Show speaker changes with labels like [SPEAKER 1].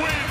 [SPEAKER 1] Win!